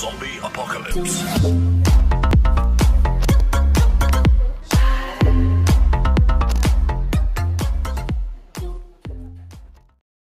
Zombie Apocalypse.